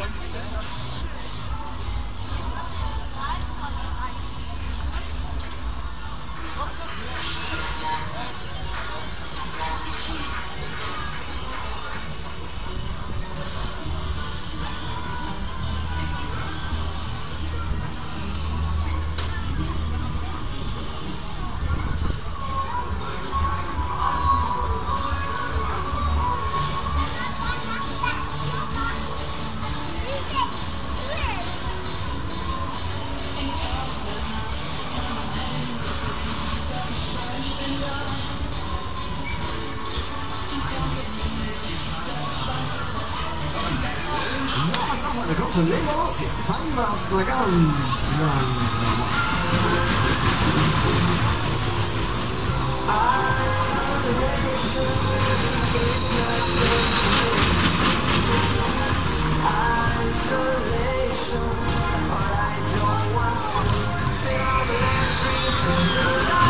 Da. Laura. So, was noch mal? Da kommt schon legen wir los hier. Fangen wir erstmal ganz langsam an. Jetzt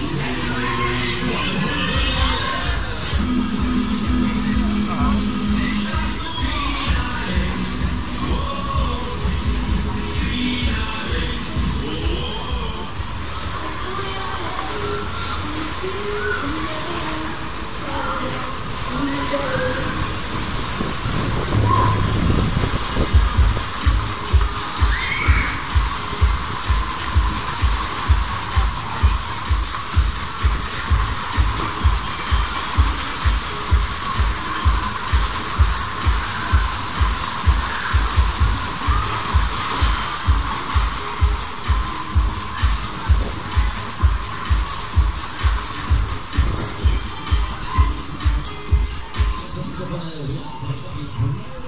Johnson.